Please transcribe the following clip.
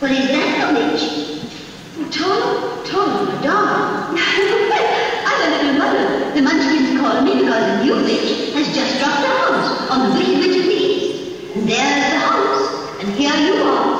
But is that homage? Oh, Tom, Tom, dog. I'm a little mother. The Munchkins call me because the new witch has just dropped a house on the Wicked Witch of the East. And there's the house, and here you are.